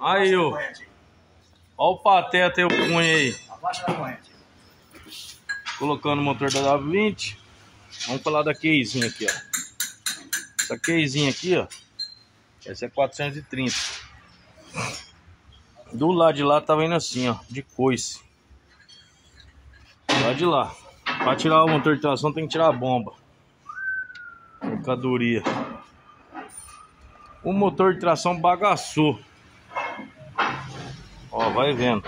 Aí, ó. Ó o pateta e o punho aí. Abaixa corrente. Colocando o motor da W20. Vamos falar da casezinha aqui, ó. Essa casezinha aqui, ó. Essa é 430. Do lado de lá tava indo assim, ó. De coice. Lá de lá. Pra tirar o motor de tração tem que tirar a bomba. Mercadoria. O motor de tração bagaçou. Ó, vai vendo.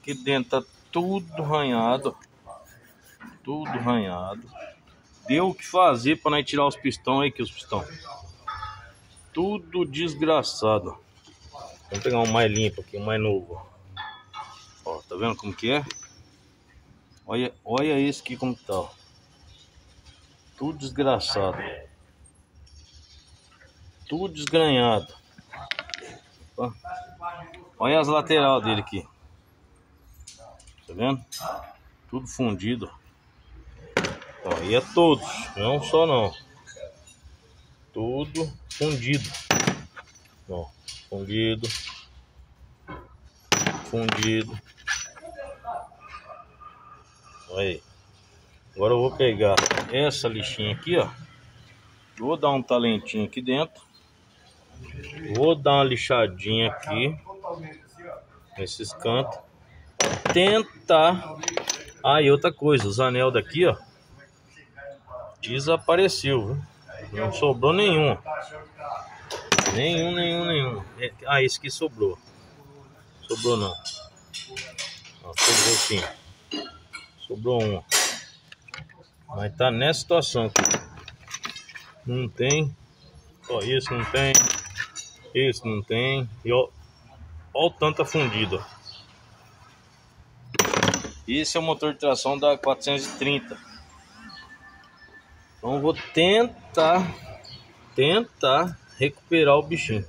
Aqui dentro tá tudo ranhado. Tudo ranhado. Deu o que fazer para nós tirar os pistão aí que os pistão. Tudo desgraçado. Vamos pegar um mais limpo aqui, um mais novo. Ó, tá vendo como que é? Olha, olha esse aqui como tá. Ó. Tudo desgraçado. Tudo desgranhado. Ó. Olha as lateral dele aqui. Tá vendo? Tudo fundido. Ó, e é todos, não só não. Tudo fundido. Ó, fundido. Fundido. Aí. Agora eu vou pegar essa lixinha aqui, ó. Vou dar um talentinho aqui dentro. Vou dar uma lixadinha aqui. Nesses cantos. Tentar. Ah, e outra coisa, os anel daqui, ó. Desapareceu, viu? Não sobrou nenhum. Nenhum, nenhum, nenhum. É, ah, esse aqui sobrou. Sobrou não. Ó, sobrou sim. Sobrou um. Mas tá nessa situação aqui. Não tem. Ó, esse não tem. Esse não tem. E ó, ó o tanto afundido. Esse é o motor de tração da 430. Então vou tentar, tentar recuperar o bichinho.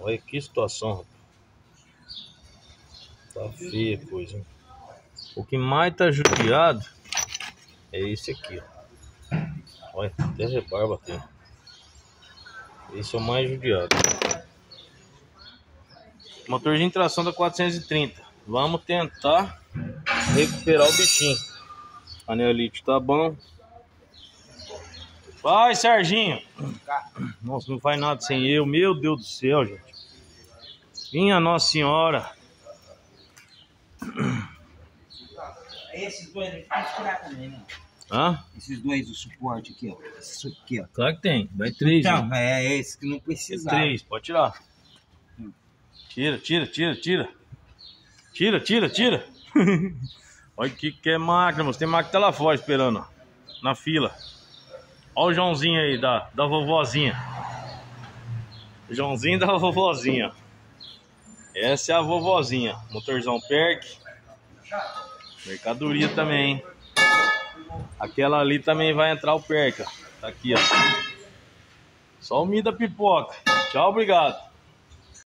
Olha que situação, Tá feia a coisa. Hein? O que mais tá judiado é esse aqui, ó. Olha, até rebarba tem. Esse é o mais judiado. Motorzinho de tração da 430. Vamos tentar recuperar o bichinho. Anelite tá bom. Vai, Serginho. Nossa, não faz nada sem eu. Meu Deus do céu, gente. Minha Nossa Senhora. Esses dois aqui tem que tirar também, né? Hã? Esses dois, o suporte aqui, ó. Esse aqui, ó. Claro que tem. Vai três. Então, né? é esse que não precisa. Três, pode tirar. Tira, tira, tira, tira. Tira, tira, tira. Olha que que é máquina, moço. Tem máquina que tá lá fora esperando, ó, na fila. Olha o Joãozinho aí, da, da vovozinha. Joãozinho da vovozinha. Essa é a vovozinha. Motorzão PERC. Mercadoria também, hein? Aquela ali também vai entrar o perca. Tá aqui, ó. Só o da pipoca. Tchau, obrigado.